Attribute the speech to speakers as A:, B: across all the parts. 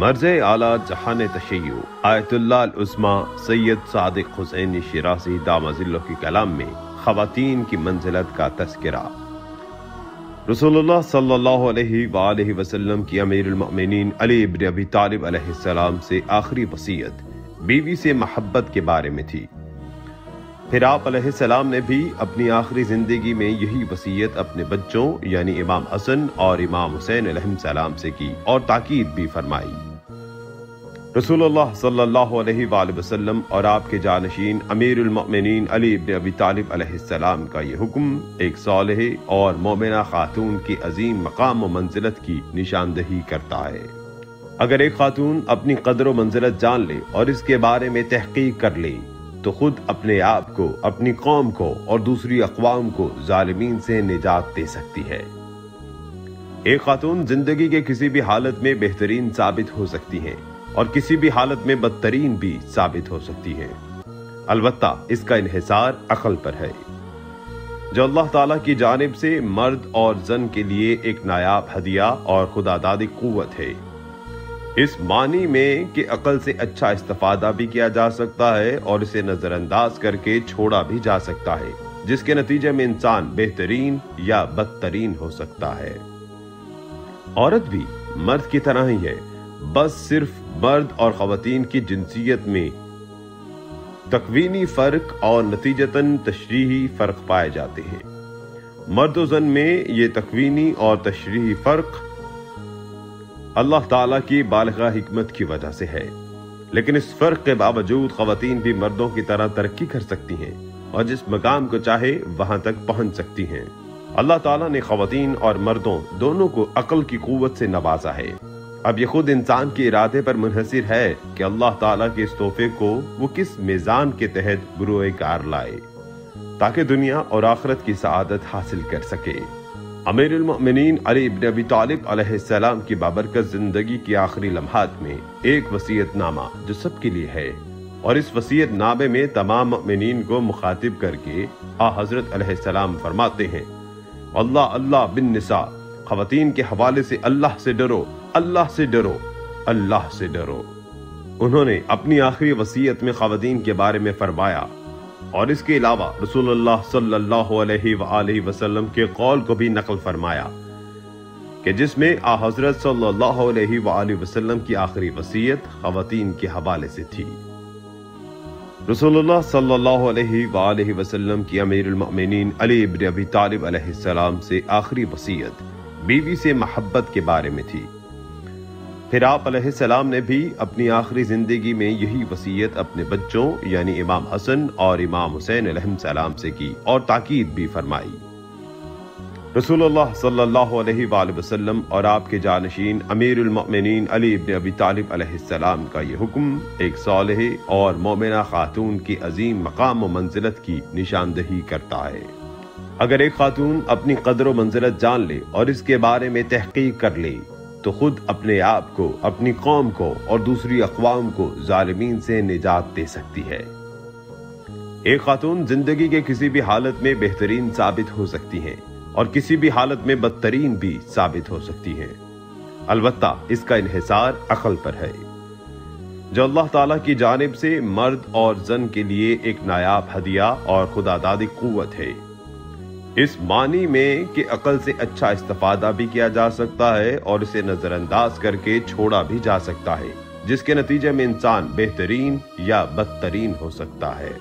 A: مرز اعلیٰ جہان تشیع، آیت اللہ العظمہ سید صادق حسین شیرازی دامز اللہ کی کلام میں خواتین کی منزلت کا تذکرہ۔ رسول اللہ صلی اللہ علیہ وآلہ وسلم کی امیر المؤمنین علی ابن ابی طالب علیہ السلام سے آخری وسیعت بیوی سے محبت کے بارے میں تھی۔ پھر آپ علیہ السلام نے بھی اپنی آخری زندگی میں یہی وسیعت اپنے بچوں یعنی امام حسن اور امام حسین علیہ السلام سے کی اور تاکید بھی فرمائی۔ رسول اللہ صلی اللہ علیہ وآلہ وسلم اور آپ کے جانشین امیر المؤمنین علی ابن ابی طالب علیہ السلام کا یہ حکم ایک صالح اور مومنہ خاتون کی عظیم مقام و منزلت کی نشاندہی کرتا ہے۔ اگر ایک خاتون اپنی قدر و منزلت جان لے اور اس کے بارے میں تحقیق کر لے، تو خود اپنے آپ کو، اپنی قوم کو اور دوسری اقوام کو ظالمین سے نجات دے سکتی ہے۔ ایک خاتون زندگی کے کسی بھی حالت میں بہترین ثابت ہو سکتی ہیں اور کسی بھی حالت میں بدترین بھی ثابت ہو سکتی ہیں۔ البتہ اس کا انحصار عقل پر ہے۔ جو اللہ تعالیٰ کی جانب سے مرد اور زن کے لیے ایک نایاب ہدیہ اور خدا دادی قوت ہے۔ اس معنی میں کہ عقل سے اچھا استفادہ بھی کیا جا سکتا ہے اور اسے نظر انداز کر کے چھوڑا بھی جا سکتا ہے، جس کے نتیجے میں انسان بہترین یا بدترین ہو سکتا ہے۔ عورت بھی مرد کی طرح ہی ہے۔ بس صرف مرد اور خواتین کی جنسیت میں تکوینی فرق اور نتیجتاً تشریحی فرق پائے جاتے ہیں۔ مرد و زن میں یہ تکوینی اور تشریحی فرق اللہ تعالیٰ کی بالغہ حکمت کی وجہ سے ہے۔ لیکن اس فرق کے باوجود خواتین بھی مردوں کی طرح ترقی کر سکتی ہیں اور جس مقام کو چاہے وہاں تک پہنچ سکتی ہیں۔ اللہ تعالیٰ نے خواتین اور مردوں دونوں کو عقل کی قوت سے نوازا ہے۔ اب یہ خود انسان کے ارادے پر منحصر ہے کہ اللہ تعالیٰ کے اس تحفے کو وہ کس میزان کے تحت بروئے کار لائے تاکہ دنیا اور آخرت کی سعادت حاصل کر سکے۔ امیر المؤمنین علی ابن ابی طالب علیہ السلام کی بابرکت زندگی کی آخری لمحات میں ایک وسیعت نامہ جو سب کے لیے ہے اور اس وسیعت نامے میں تمام مؤمنین کو مخاطب کر کے آ حضرت علیہ السلام فرماتے ہیں، اللہ اللہ بن نساء، خواتین کے حوالے سے اللہ سے ڈرو اللہ سے ڈرو، اللہ سے ڈرو۔ انہوں نے اپنی آخری وسیعت میں خواتین کے بارے میں فرمایا، اور اس کے علاوہ رسول اللہ صلی اللہ علیہ وآلہ وسلم کے قول کو بھی نقل فرمایا، کہ جس میں آ حضرت صلی اللہ علیہ وآلہ وسلم کی آخری وسیعت خواتین کے حوالے سے تھی۔ رسول اللہ صلی اللہ علیہ وآلہ وسلم کی امیر المؤمنین علی ابن ابی طالب علیہ السلام سے آخری وسیعت بیوی سے محبت کے بارے میں تھی۔ پھر آپ علیہ السلام نے بھی اپنی آخری زندگی میں یہی وسیعت اپنے بچوں یعنی امام حسن اور امام حسین علیہ السلام سے کی اور تاکید بھی فرمائی۔ رسول اللہ صلی اللہ علیہ وآلہ وسلم اور آپ کے جانشین امیر المؤمنین علی ابن ابی طالب علیہ السلام کا یہ حکم ایک صالح اور مومنہ خاتون کی عظیم مقام و منزلت کی نشاندہی کرتا ہے۔ اگر ایک خاتون اپنی قدر و منزلت جان لے اور اس کے بارے میں تحقیق کر لے تو خود اپنے آپ کو، اپنی قوم کو اور دوسری اقوام کو ظالمین سے نجات دے سکتی ہے۔ ایک خاتون زندگی کے کسی بھی حالت میں بہترین ثابت ہو سکتی ہیں اور کسی بھی حالت میں بدترین بھی ثابت ہو سکتی ہیں۔ البتہ اس کا انحصار عقل پر ہے۔ جو اللہ تعالیٰ کی جانب سے مرد اور زن کے لیے ایک نایاب ہدیہ اور خدا دادی قوت ہے۔ اس معنی میں کہ عقل سے اچھا استفادہ بھی کیا جا سکتا ہے اور اسے نظر انداز کر کے چھوڑا بھی جا سکتا ہے، جس کے نتیجے میں انسان بہترین یا بدترین ہو سکتا ہے۔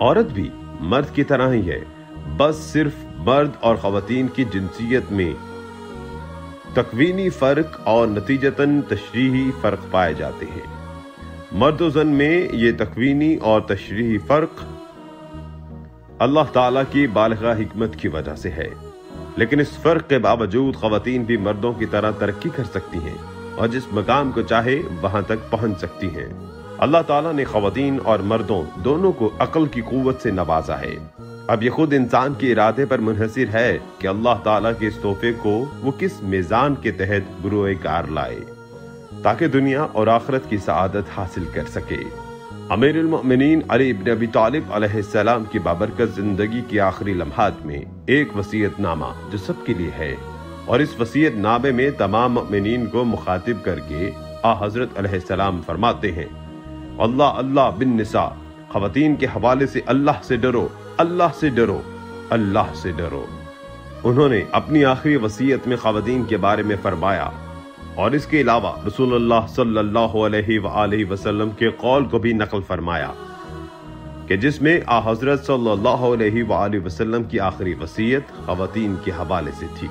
A: عورت بھی مرد کی طرح ہی ہے، بس صرف مرد اور خواتین کی جنسیت میں تکوینی فرق اور نتیجتاً تشریحی فرق پائے جاتے ہیں۔ مرد و زن میں یہ تکوینی اور تشریحی فرق اللہ تعالیٰ کی بالغہ حکمت کی وجہ سے ہے۔ لیکن اس فرق کے باوجود خواتین بھی مردوں کی طرح ترقی کر سکتی ہیں اور جس مقام کو چاہے وہاں تک پہنچ سکتی ہیں۔ اللہ تعالیٰ نے خواتین اور مردوں دونوں کو عقل کی قوت سے نوازا ہے۔ اب یہ خود انسان کے ارادے پر منحصر ہے کہ اللہ تعالیٰ کے اس تحفے کو وہ کس میزان کے تحت بروئے کار لائے تاکہ دنیا اور آخرت کی سعادت حاصل کر سکے۔ امیر المؤمنین علی ابن ابی طالب علیہ السلام کی بابرکت زندگی کی آخری لمحات میں ایک وسیعت نامہ جو سب کے لیے ہے اور اس وسیعت نامے میں تمام مؤمنین کو مخاطب کر کے آ حضرت علیہ السلام فرماتے ہیں، اللہ اللہ بن نساء، خواتین کے حوالے سے اللہ سے ڈرو، اللہ سے ڈرو، اللہ سے ڈرو۔ انہوں نے اپنی آخری وسیعت میں خواتین کے بارے میں فرمایا اور اس کے علاوہ رسول اللہ صلی اللہ علیہ وآلہ وسلم کے قول کو بھی نقل فرمایا کہ جس میں آ حضرت صلی اللہ علیہ وآلہ وسلم کی آخری وصیت خواتین کے حوالے سے تھی۔